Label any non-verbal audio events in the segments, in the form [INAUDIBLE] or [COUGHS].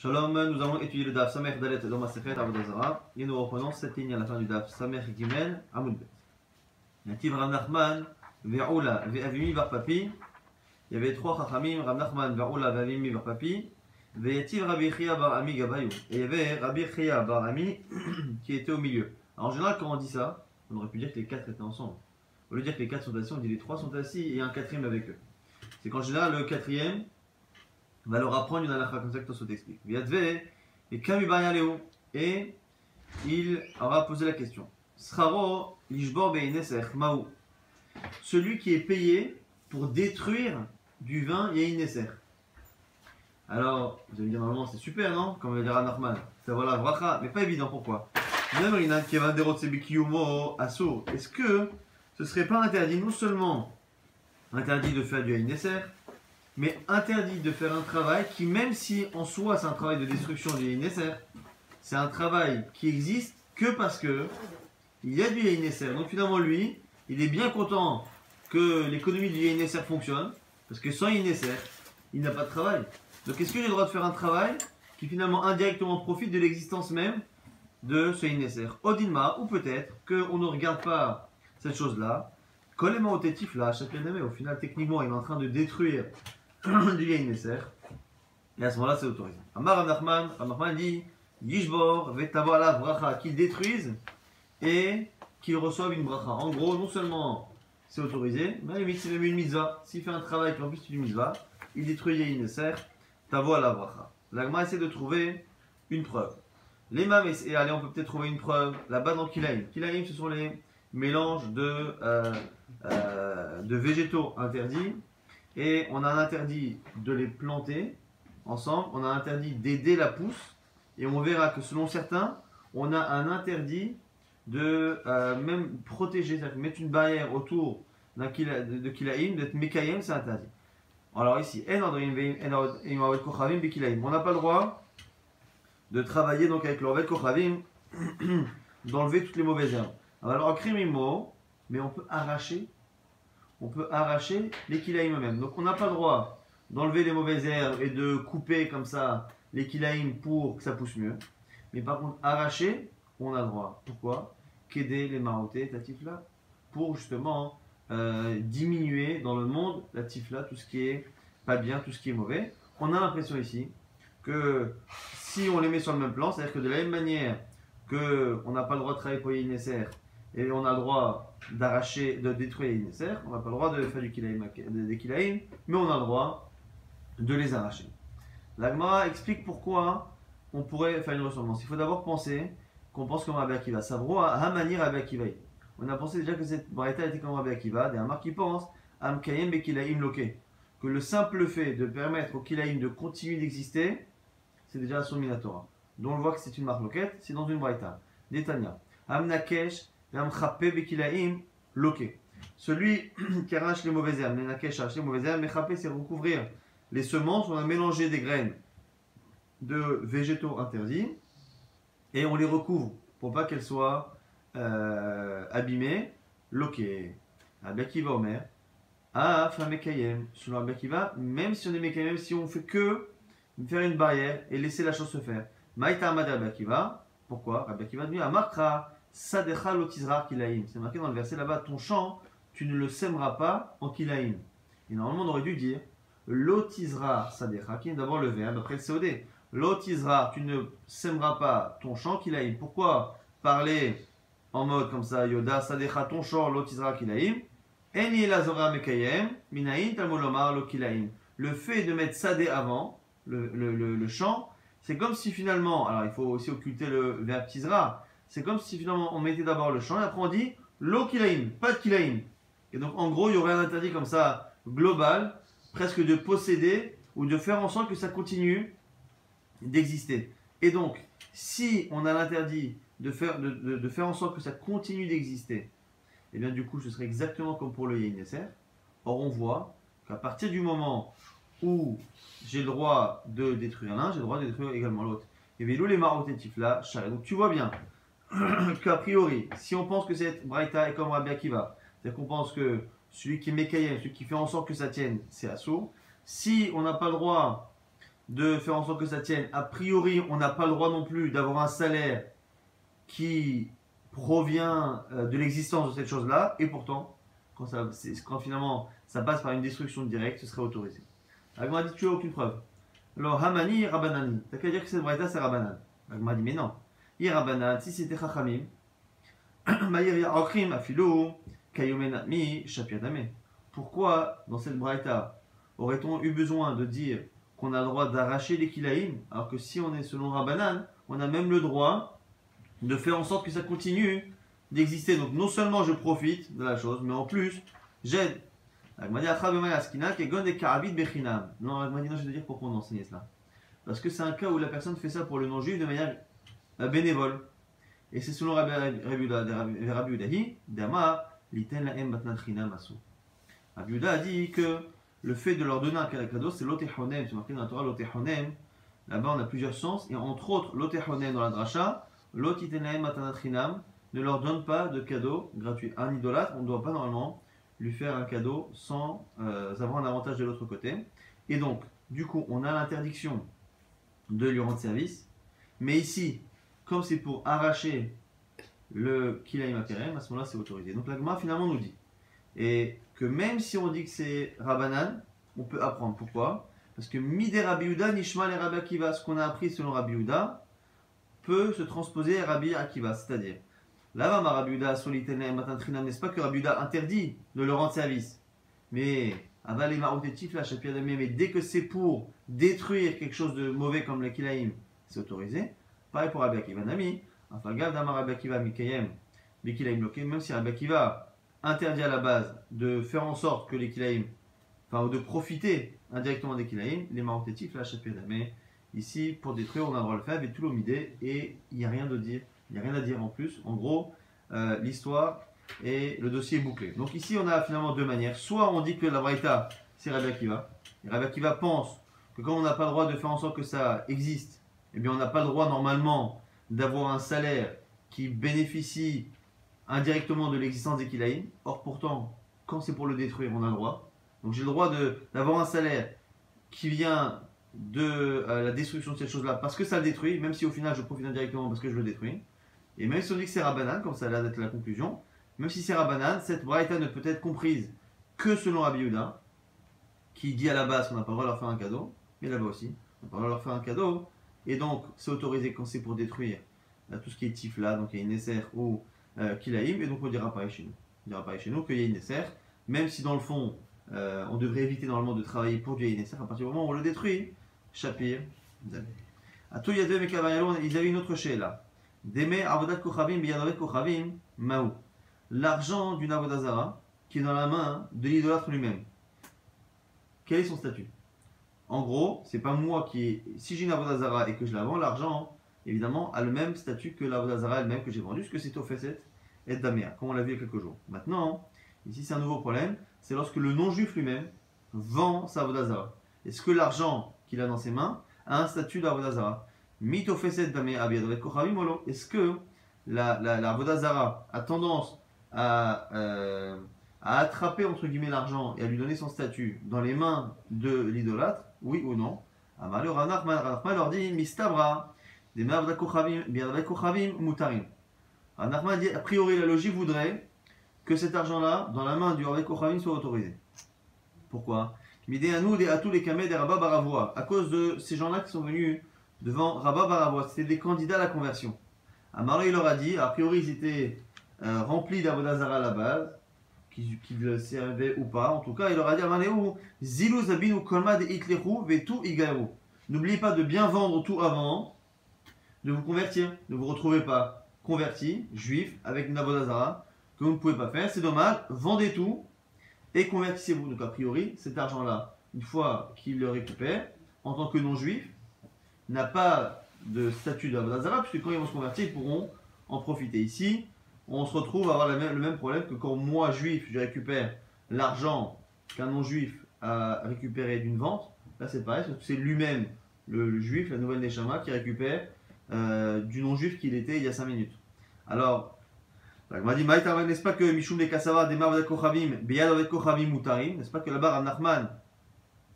Shalom, nous allons étudier le DAF Samer Dalet dans Masechet Avodazara et nous reprenons cette ligne à la fin du DAF Samer Gimel Amoudbet. Nativ Ram Nachman, Ve'oula, Ve'avimi. Il y avait trois Chachamim, Ram Nachman, Ve'oula, Ve'avimi Bar Papi. Ve'yativ Rabbi Chia Bar Ami Gabayou. Et il y avait Rabbi Chia Bar Ami [COUGHS] qui était au milieu. Alors, en général, quand on dit ça, on aurait pu dire que les quatre étaient ensemble. Au lieu de dire que les quatre sont assis, on dit les trois sont assis et un quatrième avec eux. C'est qu'en général, le quatrième va leur apprendre une halakha comme ça que Tosot explique. Et Kamibayaleo. Et il aura posé la question. Sraro lishbor beineser maou. Celui qui est payé pour détruire du vin yeineser. Alors, vous allez me dire normalement c'est super, non? Comme le dira Norman. Ça voilà, vracha, mais pas évident, pourquoi? Est-ce que ce serait pas interdit, non seulement interdit de faire du Heineser, mais interdit de faire un travail qui, même si en soi c'est un travail de destruction du Heineser, c'est un travail qui existe que parce que il y a du Heineser. Donc finalement, lui, il est bien content que l'économie du Heineser fonctionne, parce que sans Heineser, il n'a pas de travail. Donc est-ce que j'ai le droit de faire un travail qui finalement indirectement profite de l'existence même de ce Heineser Odinma, ou peut-être qu'on ne regarde pas cette chose-là, Kolema otétif là, au final, techniquement, il est en train de détruire [COUGHS] du Yeineser. Et à ce moment-là, c'est autorisé. Amar Nachman, Nachman dit Yishbor, la bracha, qu'il détruise et qu'il reçoive une bracha. En gros, non seulement c'est autorisé, mais c'est même une mitzvah. S'il fait un travail qui en plus une mitzvah, il détruit Yeineser, la bracha. L'agma essaie de trouver une preuve. Les et allez, on peut peut-être trouver une preuve là-bas dans Kilaïm. Kilaïm, ce sont les mélanges de, euh, euh, de végétaux interdits et on a interdit de les planter ensemble, on a interdit d'aider la pousse, et on verra que selon certains, on a un interdit de euh, même protéger, c'est-à-dire mettre une barrière autour d'un de, de kilaïm, d'être mekayem, c'est interdit. Alors ici, on n'a pas le droit de travailler donc avec l'orvet [COUGHS] kochavim, d'enlever toutes les mauvaises herbes. Alors, mot, mais on peut arracher on peut arracher les kilaïm eux-mêmes. Donc on n'a pas le droit d'enlever les mauvaises herbes et de couper comme ça les kilaïm pour que ça pousse mieux. Mais par contre, arracher, on a le droit. Pourquoi? Qu'aider les marotés, la tifla, pour justement euh, diminuer dans le monde la tifla, tout ce qui est pas bien, tout ce qui est mauvais. On a l'impression ici que si on les met sur le même plan, c'est-à-dire que de la même manière que on n'a pas le droit de travailler pour nécessaire et on a le droit d'arracher, de détruire les nécessaires. On n'a pas le droit de faire du kilaïm, des kilaïm, mais on a le droit de les arracher. L'Agmara explique pourquoi on pourrait faire une ressemblance. Il faut d'abord penser qu'on pense comme Rabbi Akiva. Savro à Hamani Rabbi Akiva. On a pensé déjà que cette braïta était comme Rabbi Akiva. Des Amar qui pense Am Kayem Bekilaïm Loke. Que le simple fait de permettre au kilaïm de continuer d'exister, c'est déjà son Minatora. Donc on voit que c'est une marque loquette, c'est dans une braïta. Netanya. Am Nakesh celui [CLEARS THROAT] qui arrache les mauvaises herbes, arrache les mauvaises herbes, mais c'est recouvrir les semences, on a mélangé des graines de végétaux interdits et on les recouvre pour pas qu'elles soient euh, abîmées. Loqué. Abakiva Omer. Ah, Famekayem. Selon Abakiva, même si on est Mekayem, si on fait que faire une barrière et laisser la chose se faire. Maïta Amada Abakiva. Pourquoi? Abakiva dit Amakra. Sadecha lotizra kilaim. C'est marqué dans le verset là-bas, ton champ, tu ne le sèmeras pas en kilaim. Et normalement, on aurait dû dire lotizra sadecha, qui est d'abord le verbe, après le COD. Lotizra, tu ne sèmeras pas ton champ kilaim. Pourquoi parler en mode comme ça, Yoda sadecha ton champ, lotizra kilaim? Eni lazora mekayem, minayin tamolomar lo kilaim. Le fait de mettre sadé avant, le, le, le, c'est comme si finalement, alors il faut aussi occulter le verbe tizra, c'est comme si finalement on mettait d'abord le champ et après on dit l'eau kilaïm, pas de kilaïm. Et donc en gros, il y aurait un interdit comme ça, global, presque de posséder ou de faire en sorte que ça continue d'exister. Et donc, si on a l'interdit de faire, de, faire en sorte que ça continue d'exister, et eh bien du coup, ce serait exactement comme pour le Yénesser. Or, on voit qu'à partir du moment où j'ai le droit de détruire l'un, j'ai le droit de détruire également l'autre. Et bien, les marotétifs là, Donc, tu vois bien qu'a priori, si on pense que cette Braïta est comme Rabbi Akiva, c'est-à-dire qu'on pense que celui qui Mekayem, celui qui fait en sorte que ça tienne, c'est Assour. Si on n'a pas le droit de faire en sorte que ça tienne. A priori, on n'a pas le droit non plus d'avoir un salaire qui provient euh, de l'existence de cette chose-là, et pourtant, quand, ça, quand finalement ça passe par une destruction directe, ce serait autorisé. Agma dit tu n'as aucune preuve. Alors, Hamani, Rabanani. T'as qu'à dire que cette braïta c'est Rabanan. Agma dit mais non. Il Rabanan, si c'était Chachamim. [CLEARS THROAT] Pourquoi, dans cette braïta, aurait-on eu besoin de dire qu'on a le droit d'arracher les kilaïm, alors que si on est selon Rabbanan, on a même le droit de faire en sorte que ça continue d'exister. Donc non seulement je profite de la chose, mais en plus, j'aide. Non, je vais dire pourquoi on enseignait cela. Parce que c'est un cas où la personne fait ça pour le non-juif de manière euh, bénévole. Et c'est selon Rabbi Udahi, Dama, Liten la Rabbi a dit que le fait de leur donner un cadeau, c'est l'otehonem. C'est marqué dans la Torah l'otehonem. Là-bas, on a plusieurs sens. Et entre autres, l'otehonem dans la dracha, l'otitenaem matanatrinam, ne leur donne pas de cadeau gratuit. Un idolâtre, on ne doit pas normalement lui faire un cadeau sans euh, avoir un avantage de l'autre côté. Et donc, du coup, on a l'interdiction de lui rendre service. Mais ici, comme c'est pour arracher le kilaim akerem, à ce moment-là, c'est autorisé. Donc, l'agma finalement nous dit et que même si on dit que c'est Rabbanan, on peut apprendre. Pourquoi? Parce que Mide Rabbi Nishma et Rabbi Akiva, ce qu'on a appris selon Rabbi peut se transposer à Rabbi Akiva. C'est-à-dire, là-bas, ma Rabbi Uda, n'est-ce pas que Rabbi interdit de leur rendre service? Mais, mais dès que c'est pour détruire quelque chose de mauvais comme le Kilaim, c'est autorisé. Pareil pour Rabbi Akiva, Nami. Même si Rabbi Akiva interdit à la base de faire en sorte que les kilaïm, enfin, de profiter indirectement des kilaïm, les marotétifs, la mais ici, pour détruire, on a le droit de le faire avec tout l'omidé, et il n'y a rien de dire, il n'y a rien à dire en plus. En gros, euh, l'histoire et le dossier est bouclé. Donc ici, on a finalement deux manières. Soit on dit que la Braïta, c'est Rabbi Akiva, Rabbi Akiva pense que quand on n'a pas le droit de faire en sorte que ça existe, eh bien on n'a pas le droit normalement d'avoir un salaire qui bénéficie indirectement de l'existence des Kilaïm. Or, pourtant, quand c'est pour le détruire, on a le droit. Donc, j'ai le droit d'avoir un salaire qui vient de euh, la destruction de cette chose-là parce que ça le détruit, même si au final je profite indirectement parce que je le détruis. Et même si on dit que c'est Rabbanan, comme ça a l'air d'être la conclusion, même si c'est Rabbanan, cette Braïta ne peut être comprise que selon Rabbi qui dit à la base qu'on n'a pas le droit de leur faire un cadeau, mais là-bas aussi, on n'a pas le droit de leur faire un cadeau, et donc c'est autorisé quand c'est pour détruire tout ce qui est tifla, donc il y a une essai ou euh, Kilaïm, et donc on dira pareil chez nous. On dira pareil chez nous qu'il y a une Nesser, même si dans le fond, euh, on devrait éviter normalement de travailler pour du Nesser, à partir du moment où on le détruit, Shapir, À tout Yadem et ils avaient une autre chez là. Deme Avodat Kochavim, Biyadavet Kochavim, Maou. L'argent d'une Avodazara qui est dans la main de l'idolâtre lui-même. Quel est son statut? En gros, c'est pas moi qui. Si j'ai une Avodazara et que je la vends, l'argent, évidemment, a le même statut que l'Avodazara elle-même que j'ai vendu, ce que c'est au Fesset et Damea, comme on l'a vu il y a quelques jours. Maintenant, ici c'est un nouveau problème, c'est lorsque le non-juif lui-même vend sa Avodazara. Est-ce que l'argent qu'il a dans ses mains a un statut d'Avodazara Est-ce que la, la, la a tendance à, euh, à attraper entre guillemets l'argent et à lui donner son statut dans les mains de l'idolâtre? Oui ou non Alors, leur dit Mistabra, des Mutarim. Nachman dit, a priori, la logique voudrait que cet argent-là, dans la main du Rav Kochavim, soit autorisé. Pourquoi? À nous, à tous les Kamed et Rabba Baravoa, à cause de ces gens-là qui sont venus devant Rabba Baravoa, c'était des candidats à la conversion. Il leur a dit, a priori, ils étaient euh, remplis d'Avodazara à la base, qu'ils le servaient ou pas. En tout cas, il leur a dit, Zilu Zabinu Kolma de Hitleru Vetu Igaru. N'oubliez pas de bien vendre tout avant de vous convertir. Ne vous retrouvez pas converti, juif, avec une avodazara, que vous ne pouvez pas faire. C'est dommage, vendez tout et convertissez-vous. Donc a priori, cet argent-là, une fois qu'il le récupère, en tant que non-juif, n'a pas de statut d'avodazara, puisque quand ils vont se convertir, ils pourront en profiter. Ici, on se retrouve à avoir le même problème que quand moi, juif, je récupère l'argent qu'un non-juif a récupéré d'une vente. Là, c'est pareil, c'est lui-même, le, juif, la nouvelle Neshama, qui récupère euh, du non-juif qu'il était il y a 5 minutes. Alors, m'a dit, n'est-ce pas que Mishum de Kassava, Marvadet Kochavim, Beyad Kochavim Mutarim, n'est-ce pas que là-bas, Rav Nachman,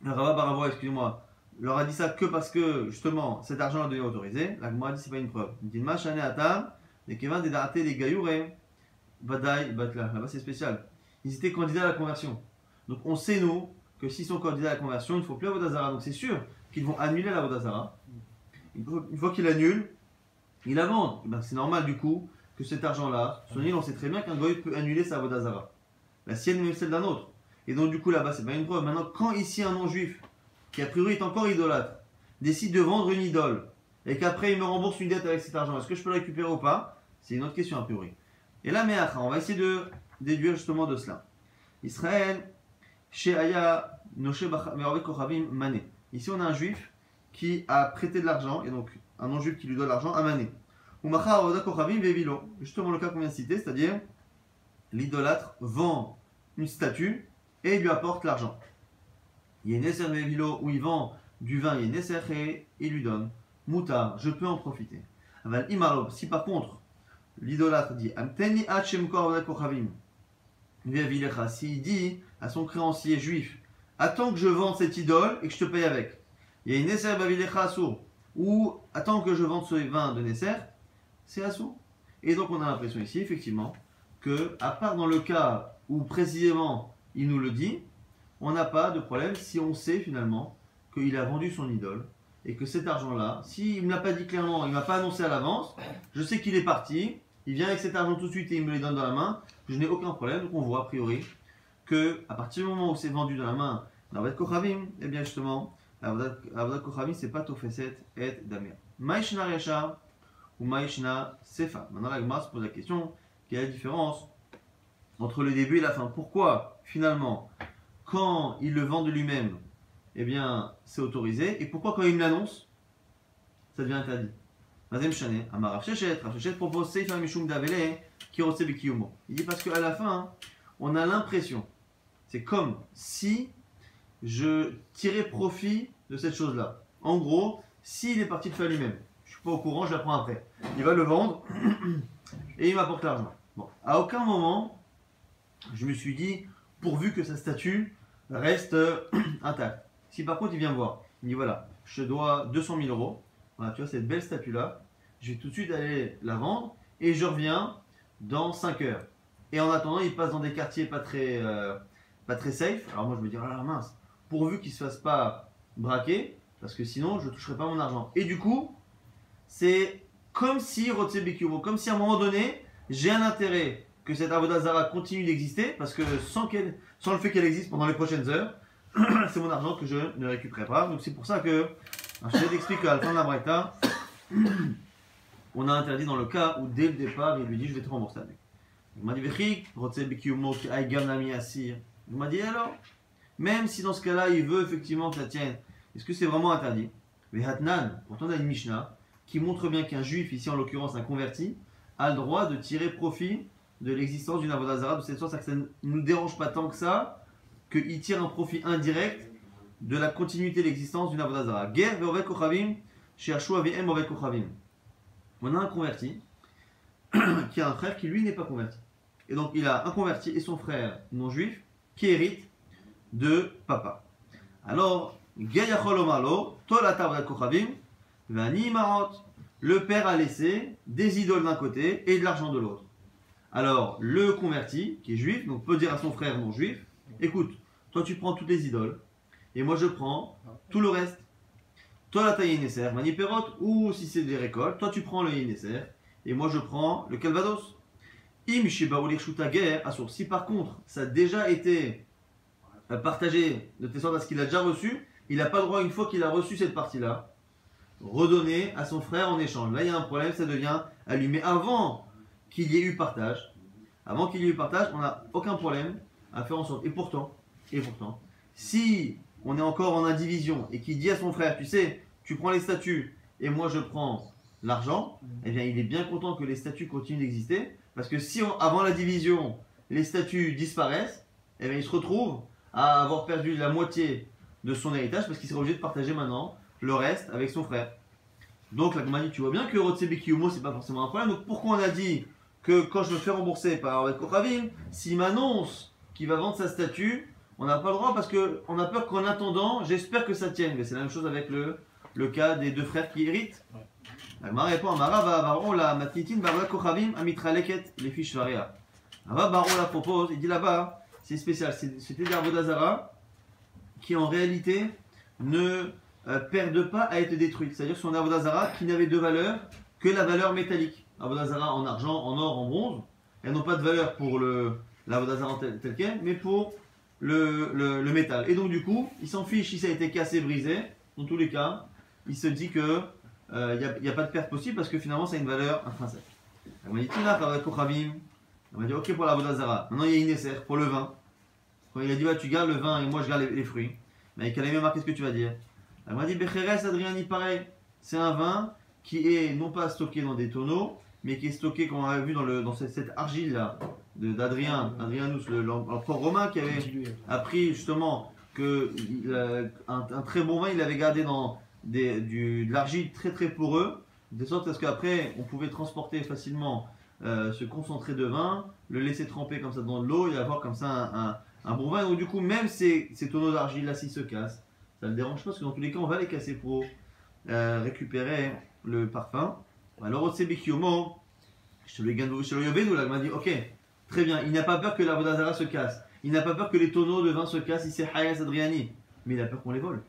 Rabba Baravoa, excusez-moi, leur a dit ça que parce que justement cet argent a devenu autorisé. La Gemara dit c'est pas une preuve. Il dit Machane Atam, les Kevin des les Gayoure, Badaï, Batla. Là-bas c'est spécial. Ils étaient candidats à la conversion. Donc on sait nous que s'ils sont candidats à la conversion, il ne faut plus Avodazara. Donc c'est sûr qu'ils vont annuler la Vodazara. Une fois qu'ils l'annulent, ils la vendent. Eh ben, c'est normal du coup que cet argent-là, son on sait très bien qu'un goy peut annuler sa Vodazara. La sienne même celle d'un autre. Et donc du coup là-bas c'est pas une preuve. Maintenant quand ici un non-juif qui a priori est encore idolâtre, décide de vendre une idole, et qu'après il me rembourse une dette avec cet argent, est-ce que je peux le récupérer ou pas? C'est une autre question a priori. Et là, on va essayer de déduire justement de cela. Israël, chez Aya, Mané. Ici, on a un juif qui a prêté de l'argent, et donc un non-juif qui lui donne l'argent à Mané. Justement le cas qu'on vient de citer, c'est-à-dire l'idolâtre vend une statue et lui apporte l'argent. Yeneser Vevilo, où il vend du vin Yeneser et il lui donne. Mouta, je peux en profiter. Si par contre, l'idolâtre dit Amteni s'il dit à son créancier juif Attends que je vende cette idole et que je te paye avec. Il y a une Bavilecha ou attends que je vende ce vin de Neser, c'est Assour. Et donc on a l'impression ici, effectivement, que, à part dans le cas où précisément il nous le dit, on n'a pas de problème si on sait finalement qu'il a vendu son idole et que cet argent-là, s'il ne me l'a pas dit clairement, il ne m'a pas annoncé à l'avance, je sais qu'il est parti, il vient avec cet argent tout de suite et il me les donne dans la main, je n'ai aucun problème. Donc on voit a priori que à partir du moment où c'est vendu dans la main d'Avodat Kochavim, eh bien justement, Avodat Kochavim c'est pas Tofeset et Damir. Maïshna Recha ou Maïshna Sefa. Maintenant la Gemara se pose la question quelle est la différence entre le début et la fin? Pourquoi finalement quand il le vend de lui-même, eh bien, c'est autorisé. Et pourquoi quand il me l'annonce, ça devient interdit? Propose. Il dit parce qu'à la fin, on a l'impression, c'est comme si je tirais profit de cette chose-là. En gros, s'il est parti de faire lui-même, je suis pas au courant, je l'apprends après. Il va le vendre [CLEARS THROAT] et il m'apporte l'argent. Bon, à aucun moment, je me suis dit, pourvu que sa statue reste [CLEARS THROAT] euh, intact. Si par contre il vient voir, il dit voilà, je dois 200 000 euros, voilà, tu vois cette belle statue-là, je vais tout de suite aller la vendre et je reviens dans 5 heures. Et en attendant, il passe dans des quartiers pas très, euh, pas très safe. Alors moi je me dis, ah mince, pourvu qu'il ne se fasse pas braquer, parce que sinon je ne toucherai pas mon argent. Et du coup, c'est comme si, comme si à un moment donné, j'ai un intérêt que cette Avodazara continue d'exister, parce que sans, sans le fait qu'elle existe pendant les prochaines heures, [CLEARS THROAT] c'est mon argent que je ne récupérerai pas. Donc c'est pour ça que, je t'explique qu'à la fin de la Breta, [CLEARS THROAT] on a interdit dans le cas où dès le départ, il lui dit je vais te rembourser avec. Il m'a dit Il m'a dit alors, même si dans ce cas-là, il veut effectivement que la tienne, est-ce que c'est vraiment interdit? Pourtant on a une Mishnah qui montre bien qu'un juif, ici en l'occurrence un converti, a le droit de tirer profit de l'existence d'une avodazara de cette sorte, que ça ne nous dérange pas tant que ça, qu'il tire un profit indirect de la continuité de l'existence d'une avodazara. Guerre kochavim, VM kochavim. On a un converti [CLEARS THROAT] qui a un frère qui lui n'est pas converti. Et donc il a un converti et son frère non juif qui hérite de papa. Alors, le père a laissé des idoles d'un côté et de l'argent de l'autre. Alors, le converti, qui est juif, donc peut dire à son frère non juif, écoute, toi tu prends toutes les idoles, et moi je prends tout le reste. Toi la taille Inesser, Maniperot, ou si c'est des récoltes, toi tu prends le Inesser, et moi je prends le Calvados. Im Guerre, Si par contre, ça a déjà été euh, partagé de telle sorte à ce qu'il a déjà reçu, il n'a pas le droit, une fois qu'il a reçu cette partie-là, redonner à son frère en échange. Là, il y a un problème, ça devient allumé avant qu'il y ait eu partage. Avant qu'il y ait eu partage, on n'a aucun problème à faire en sorte. Et pourtant, et pourtant, si on est encore en indivision et qu'il dit à son frère, tu sais, tu prends les statuts et moi je prends l'argent, eh bien il est bien content que les statuts continuent d'exister parce que si avant la division les statuts disparaissent, eh bien il se retrouve à avoir perdu la moitié de son héritage parce qu'il sera obligé de partager maintenant le reste avec son frère. Donc la tu vois bien que Rotsebe Kiyumo c'est pas forcément un problème. Donc pourquoi on a dit que quand je me fais rembourser par Kochavim, s'il m'annonce qu'il va vendre sa statue, on n'a pas le droit parce qu'on a peur qu'en attendant, j'espère que ça tienne. Mais c'est la même chose avec le, le cas des deux frères qui héritent. Agmara répond Amara Baron la matnitin barba kochavim amitraleket les fiches varia. Ava Baron la propose, il dit là-bas, c'est spécial, c'était des Avodazara qui en réalité ne euh, perdent pas à être détruites. C'est-à-dire son Avodazara qui n'avait de valeur que la valeur métallique. Avodazara en argent, en or, en bronze. Elles n'ont pas de valeur pour le l'Avodazara tel, tel quel, mais pour le, métal. Et donc du coup, il s'en fiche si ça a été cassé, brisé. Dans tous les cas, il se dit que il euh, n'y a, pas de perte possible parce que finalement ça a une valeur intrinsèque. On m'a dit Tina, On m'a dit ok pour la Vodazara. Maintenant il y a une pour le vin. Quand il a dit bah, tu gardes le vin et moi je garde les, fruits. Mais avec Kalamé qu'est-ce que tu vas dire? Elle m'a dit Becheres Adriani pareil. C'est un vin qui est non pas stocké dans des tonneaux, mais qui est stocké, comme on a vu dans, le, dans cette, argile là d'Adrien, Adrianus, l'empereur romain qui avait appris justement que un, un, très bon vin il avait gardé dans des, du, de l'argile très très poreux, de sorte à ce qu'après on pouvait transporter facilement euh, ce concentré de vin, le laisser tremper comme ça dans de l'eau et avoir comme ça un, un, bon vin. Donc du coup, même ces, ces tonneaux d'argile là, s'ils se cassent, ça ne dérange pas parce que dans tous les cas, on va les casser pour euh, récupérer le parfum. Alors, au Sebekiomo, je te le là, m'a dit Ok, très bien, il n'a pas peur que la Vodazara se casse, il n'a pas peur que les tonneaux de vin se cassent, il c'est Hayas Adriani, mais il a peur qu'on les vole.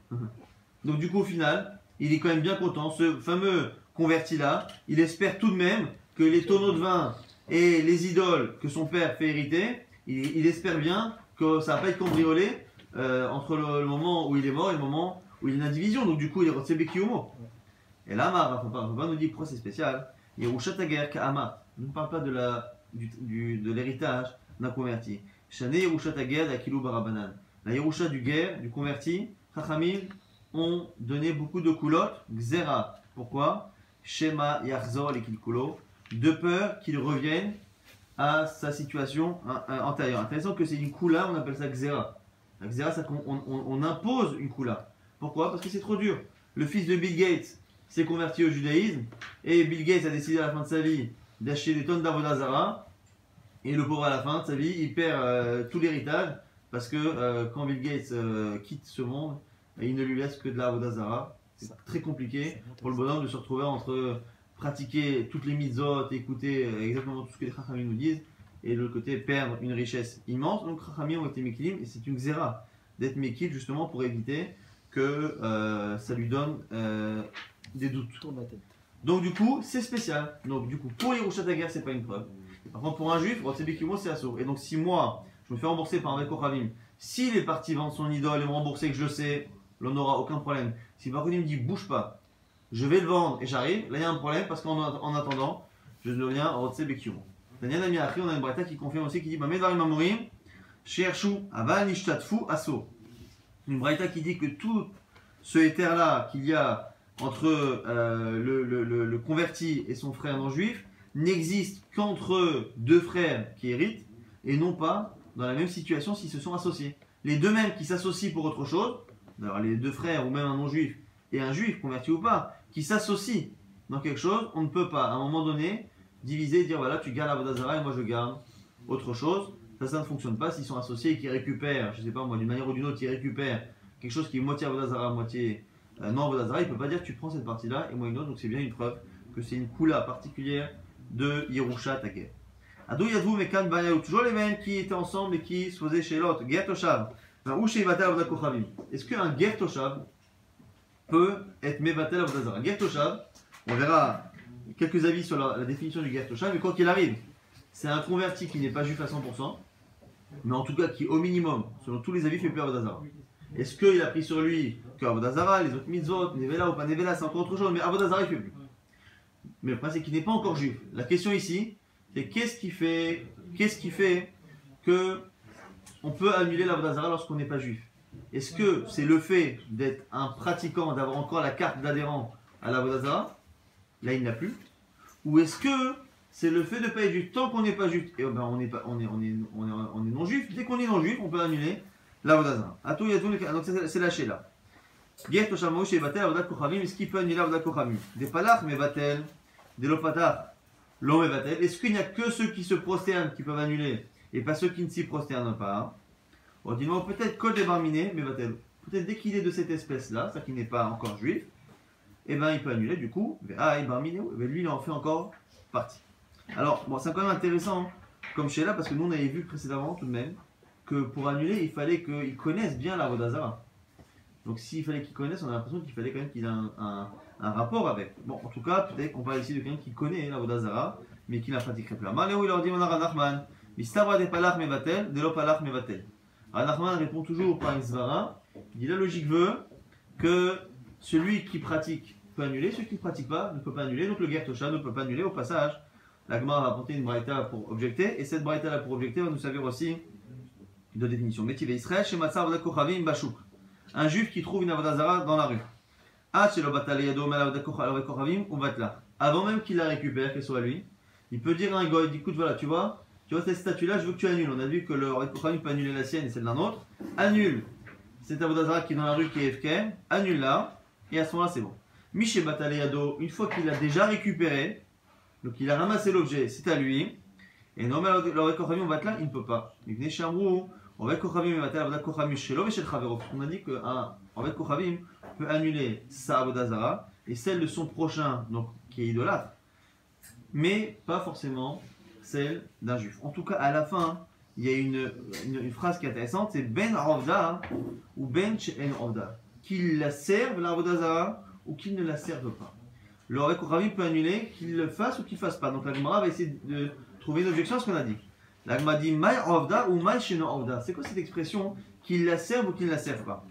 Donc du coup, au final, il est quand même bien content. Ce fameux converti-là, il espère tout de même que les tonneaux de vin et les idoles que son père fait hériter, il, espère bien que ça va pas être cambriolé euh, entre le, moment où il est mort et le moment où il est en division. Donc du coup, il est Rotsebe Kiyomo. Et là, Amar, nous dire pourquoi c'est spécial. Yerusha Tager Ka'ama. Je ne parle pas de l'héritage d'un converti. Shane Yerusha Tager d'Akilou Barabanan. La Yerusha du guerre, du converti, Chachamim, ont donné beaucoup de coulottes, Xera. Pourquoi? Shema Yarzor et de peur qu'il revienne à sa situation antérieure. Intéressant que c'est une coula, on appelle ça Xera. Xera, c'est qu'on on, impose une coula. Pourquoi? Parce que c'est trop dur. Le fils de Bill Gates s'est converti au judaïsme et Bill Gates a décidé à la fin de sa vie d'acheter des tonnes d'avodazara et le pauvre à la fin de sa vie il perd euh, tout l'héritage parce que euh, quand Bill Gates euh, quitte ce monde il ne lui laisse que de la Avodazara. C'est très compliqué pour le bonhomme de se retrouver entre pratiquer toutes les mitzvot, écouter exactement tout ce que les Chachamim nous disent, et de l'autre côté perdre une richesse immense. Donc Chachamim ont été Mekilim, et c'est une xéra d'être Mekil justement pour éviter que ça lui donne des doutes. Donc du coup, c'est spécial. Donc du coup, pour Yerushat guerre, c'est pas une preuve. Par contre, pour un juif, c'est assaut. Et donc si moi, je me fais rembourser par un Rekochavim, s'il est parti vendre son idole et me rembourser que je sais, l'on n'aura aucun problème. Si par contre il me dit bouge pas, je vais le vendre et j'arrive, là il y a un problème parce qu'en en attendant, je deviens Rotse Bekium. Daniel Ami on a une breta qui confirme aussi qui dit Mamedarim Amorim, Shershu, Aval Nishtatfu, Asso. Une breta qui dit que tout ce éther là qu'il y a entre euh, le, converti et son frère non juif n'existe qu'entre deux frères qui héritent et non pas dans la même situation s'ils se sont associés. Les deux mêmes qui s'associent pour autre chose, alors les deux frères ou même un non-juif et un juif, converti ou pas, qui s'associent dans quelque chose, on ne peut pas, à un moment donné, diviser et dire voilà, tu gardes Avodazara et moi je garde autre chose. Ça, ça ne fonctionne pas s'ils sont associés et qu'ils récupèrent, je sais pas moi, d'une manière ou d'une autre, ils récupèrent quelque chose qui est moitié Avodazara, moitié non Avodazara, il ne peut pas dire tu prends cette partie-là et moi une autre, donc c'est bien une preuve que c'est une coula particulière de Yerusha Taker. Adou Yadvou Mekan Bayaou, toujours les mêmes qui étaient ensemble et qui se faisaient chez l'autre. Ger Toshav. Est-ce qu'un Ger Toshav peut être Mevatel Avdazara Ger Toshav, on verra quelques avis sur la, définition du Ger Toshav, mais quoi qu'il arrive, c'est un converti qui n'est pas juif à 100%, mais en tout cas qui, au minimum, selon tous les avis, fait plus Avodazara. Est-ce qu'il a pris sur lui que Avodazara, les autres mitzvot, Nevela ou pas Nevela, c'est encore autre chose, mais Avodazara il fait plus. Mais le problème c'est qu'il n'est pas encore juif. La question ici, c'est qu'est-ce qui fait, qu'est-ce que on peut annuler la l'Avodazara lorsqu'on n'est pas juif? Est-ce que c'est le fait d'être un pratiquant, d'avoir encore la carte d'adhérent à la l'Avodazara Là, il n'a plus. Ou est-ce que c'est le fait de ne pas être juif? Tant qu'on n'est pas juif, et ben on, est on, est, on, est, on, est, non juif. Dès qu'on est non juif, on peut annuler la l'Avodazara. Donc c'est lâché là. Est-ce qu'il peut annuler la Kochamim Des palach, mais va-t-elle Des lopatach l'homme Est-ce qu'il n'y a que ceux qui se prosternent qui peuvent annuler et pas ceux qui ne s'y prosternent pas? On dit non, peut-être Kol des Barminé, mais va-t-elle Peut-être dès qu'il est de cette espèce-là, ça qui n'est pas encore juif, eh ben il peut annuler du coup. Ah, et mais lui il en fait encore partie. Alors, bon, c'est quand même intéressant comme chez là, parce que nous on avait vu précédemment tout de même que pour annuler, il fallait qu'il connaisse bien la Vodazara. Donc s'il fallait qu'il connaisse, on a l'impression qu'il fallait quand même qu'il ait un, rapport avec. Bon, en tout cas, peut-être qu'on parle ici de quelqu'un qui connaît la Vodazara, mais qui la pratiquerait plus. Maléo, il leur dit, on a Nachman, Mistabra de Palach Mevatel, de lo Palach Mevatel. Nachman répond toujours par une svara. Il dit la logique veut que celui qui pratique peut annuler, celui qui ne pratique pas ne peut pas annuler, donc le Gertosha ne peut pas annuler au passage. La va apporter une braïta pour objecter, et cette braïta là pour objecter va nous servir aussi de définition. Israël, chez. Un juif qui trouve une Avodazara dans la rue. Avant même qu'il la récupère, qu'elle soit lui, il peut dire à un goy, écoute voilà, tu vois, tu vois cette statue-là, je veux que tu annules. On a vu que le Kochavim peut annuler la sienne et celle d'un autre. Annule cette Avodazara qui est dans la rue, qui est FK, annule-la, et à ce moment-là, c'est bon. Miché Bataleyado, une fois qu'il l'a déjà récupéré, donc il a ramassé l'objet, c'est à lui. Et non, mais le Kochavim, on va là, il ne peut pas. Il venait chez on a dit qu'un Ovet Kochavim peut annuler sa Avodazara et celle de son prochain, donc qui est idolâtre, mais pas forcément celle d'un juif. En tout cas, à la fin, il y a une, phrase qui est intéressante c'est Ben Rovda ou Ben She'en Rovda. Qu'il la serve, la Avodazara, ou qu'il ne la serve pas. Le Ovet Kochavim peut annuler qu'il le fasse ou qu'il ne fasse pas. Donc la Gemara va essayer de trouver une objection à ce qu'on a dit. L'agma dit Mai Ovda ou Mai Sheno Ovda. C'est quoi cette expression Qu'il la serve ou qu'il ne la serve pas?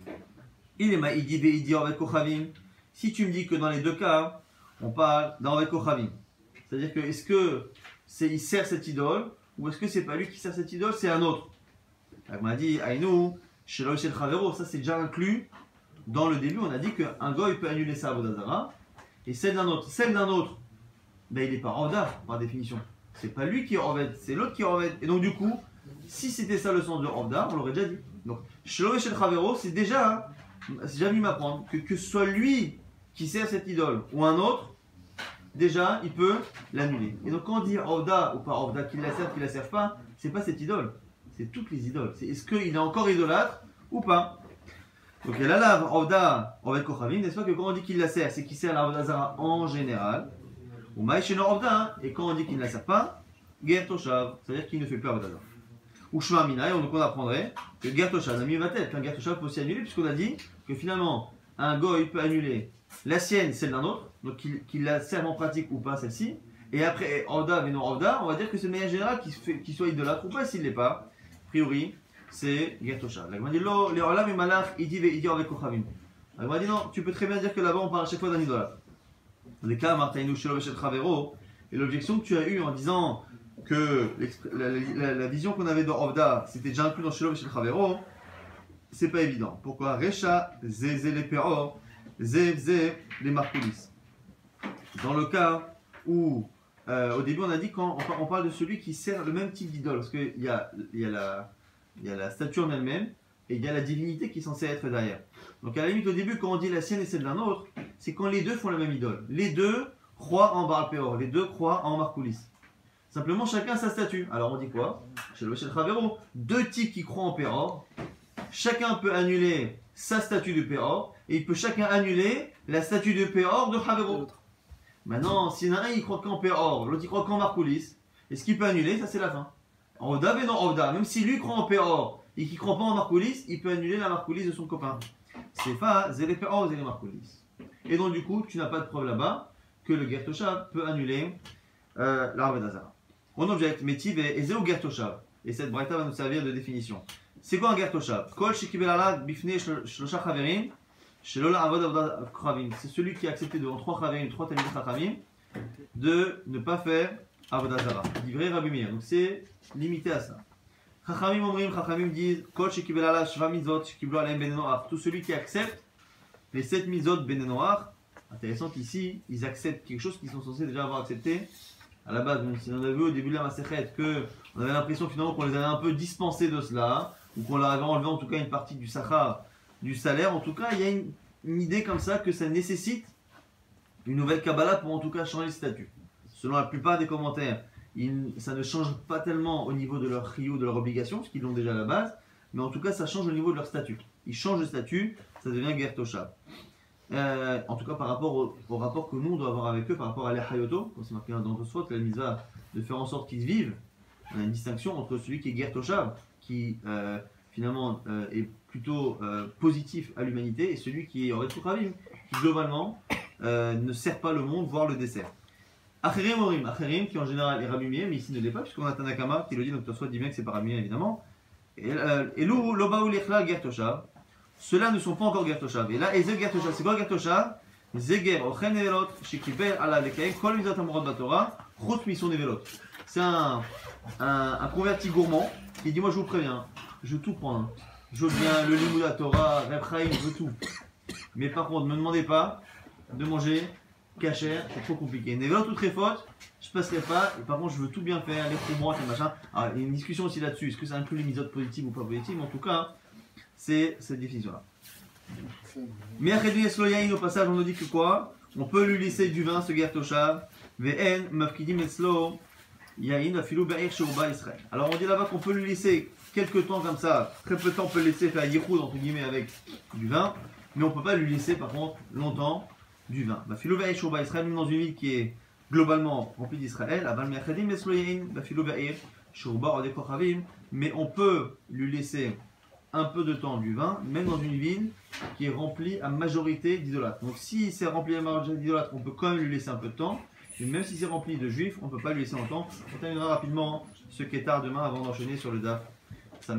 Il est Mai dit Veidi avec Kochavim. Si tu me dis que dans les deux cas, on parle d'un Kochavim, c'est-à-dire que est-ce que c'est il sert cette idole ou est-ce que c'est pas lui qui sert cette idole, c'est un autre? L'agma dit Aïnou, Shelo Shel Chavero, ça c'est déjà inclus dans le début. On a dit qu'un goy peut annuler sa Avodazara et celle d'un autre. Celle d'un autre, ben, il n'est pas Ovda par définition. C'est pas lui qui est c'est l'autre qui est Et donc, du coup, si c'était ça le sens de Rovda, on l'aurait déjà dit. Donc, Shelo et c'est déjà, c'est déjà m'apprendre que, que ce soit lui qui sert cette idole ou un autre, déjà, il peut l'annuler. Et donc, quand on dit Rovda ou pas Rovda, qu'il la sert, qu'il la sert pas, c'est pas cette idole, c'est toutes les idoles. Est-ce qu'il est encore idolâtre ou pas donc elle a la Rovda avec Kochavim, n'est-ce pas que quand on dit qu'il la sert, c'est qu'il sert la Zara en général. Ou hein. et quand on dit qu'il ne la sert pas, Ger Toshav, c'est-à-dire qu'il ne fait plus Avodazara. Ou Shma Mina, donc on apprendrait que Ger Toshav, la va tête, qu'un Ger Toshav peut aussi annuler, puisqu'on a dit que finalement, un Goy peut annuler la sienne, celle d'un autre, donc qu'il la serve en pratique ou pas celle-ci, et après Orda et non Orda, on va dire que c'est le meilleur général qui, soit idolâtre ou pas, s'il ne l'est pas, a priori, c'est Ger Toshav. La dit, et Malach, il dit, il dit avec Kochavim. La dit, non, tu peux très bien dire que là-bas on parle à chaque fois d'un idolâtre les cas Martainu Shelo Travero, et l'objection que tu as eue en disant que la, vision qu'on avait dans Ovda, c'était déjà inclus dans Shelo Travero, c'est pas évident. Pourquoi? Recha, Zézé les Peror, Zé les Marcoulis. Dans le cas où, euh, au début, on a dit quand on parle de celui qui sert le même type d'idole, parce qu'il y a, y a la statue en elle-même, et il y a la divinité qui est censée être derrière. Donc à la limite, au début, quand on dit la sienne et celle d'un autre, c'est quand les deux font la même idole. Les deux croient en Baal Peor, les deux croient en Marcoulis. Simplement, chacun sa statue. Alors on dit quoi? Chez le Travero, deux types qui croient en Peor, chacun peut annuler sa statue de Peor, et il peut chacun annuler la statue de Peor de Chavero. Maintenant, s'il y en a un, il croit qu'en Peor, l'autre il croit qu'en Marcoulis, et ce qu'il peut annuler, ça c'est la fin. En Oda, non Oda, même si lui croit en Peor et qu'il croit pas en Marcoulis, il peut annuler la Marcoulis de son copain. C'est pas Zélé Peor, Zélé Marcoulis. Et donc, du coup, tu n'as pas de preuve là-bas que le Gertoshav peut annuler euh, l'arbre d'Azara. On objecte, Métiv et Zéo Gertoshav. Et cette braïta va nous servir de définition. C'est quoi un Gertoshav. C'est celui qui a accepté devant trois Chaverim, trois Talmud Chachamim, de ne pas faire Avodazara. Livré Donc c'est limité à ça. Chachamim Omrim, Chachamim disent Kol Shekibelala Shva Mitzot, Shekiblo Alem Ben Tout celui qui accepte les sept misotes bénénoirs, intéressant qu'ici, ils acceptent quelque chose qu'ils sont censés déjà avoir accepté à la base. Si on a vu au début de la Maserhet que on avait l'impression finalement qu'on les avait un peu dispensés de cela, ou qu'on leur avait enlevé en tout cas une partie du Sahara, du salaire, en tout cas, il y a une, idée comme ça que ça nécessite une nouvelle Kabbalah pour en tout cas changer le statut. Selon la plupart des commentaires, ça ne change pas tellement au niveau de leur rio, de leur obligation, parce qu'ils l'ont déjà à la base, mais en tout cas, ça change au niveau de leur statut. Ils changent de statut, ça devient guerre Toshav. Euh, en tout cas, par rapport au, rapport que nous, on doit avoir avec eux, par rapport à l'Echayoto, comme c'est marqué dans Tosfot, la mitzvah de faire en sorte qu'ils vivent, on a une distinction entre celui qui est guerre Toshav, qui euh, finalement euh, est plutôt euh, positif à l'humanité, et celui qui est Yoretsu Chavim, qui globalement ne sert pas le monde, voire le dessert. Acherim Orim, Acherim qui en général est Rabimir, mais ici ne l'est pas, puisqu'on a Tanakama qui le dit, donc Tosfot dit bien que c'est pas Rabimir évidemment. Et euh, l'ou, Lobaou Lechla, guerre Toshav, ceux-là ne sont pas encore guerre Toshav. Et là, et Ze guerre Toshav, c'est quoi guerre Toshav Zeger, Ochen Nevelot, Shekiber, Allah Lekaim, Kol Mizat Amorot Batora, Chot Mission Nevelot. C'est un, un, un converti gourmand qui dit Moi je vous préviens, je veux tout prendre. Je veux bien le Limud Torah, Reb Chaim, je veux tout. Mais par contre, ne me demandez pas de manger c'est trop compliqué. Nevelot ou très faute, je passerai pas. Et par contre, je veux tout bien faire, les droits, les machins. Alors, il y a une discussion aussi là-dessus. Est-ce que ça inclut les misotes positives ou pas positives? En tout cas, c'est cette définition-là. Mais Achedou Yesloyain, au passage, on nous dit que quoi? On peut lui laisser du vin, ce guerre Toshav. VN, Mafkidim Eslo, Yain, Afilou Be'er Shouba Israël. Alors on dit là-bas qu'on peut lui laisser quelques temps comme ça, très peu de temps, on peut le laisser faire Yichoud, entre guillemets, avec du vin. Mais on peut pas lui laisser, par contre, longtemps du vin. Israël, dans une ville qui est globalement remplie d'Israël. Mais on peut lui laisser un peu de temps du vin, même dans une ville qui est remplie à majorité d'idolâtres. Donc si c'est rempli à majorité d'idolâtres, on peut quand même lui laisser un peu de temps. Et même si c'est rempli de juifs, on ne peut pas lui laisser longtemps. On terminera rapidement ce qui est tard demain avant d'enchaîner sur le DAF. Ça.